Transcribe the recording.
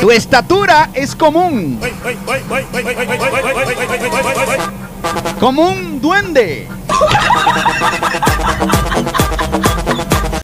Tu estatura es común. Como un duende.